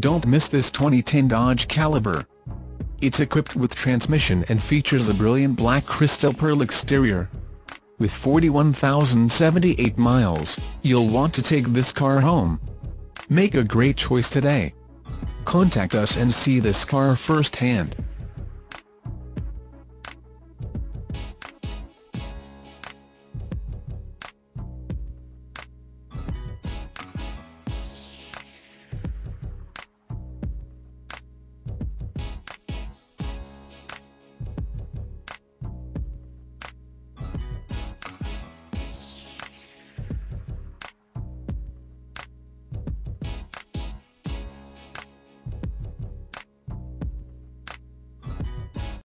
Don't miss this 2010 Dodge Caliber. It's equipped with transmission and features a brilliant black crystal pearl exterior. With 41,078 miles, you'll want to take this car home. Make a great choice today. Contact us and see this car firsthand.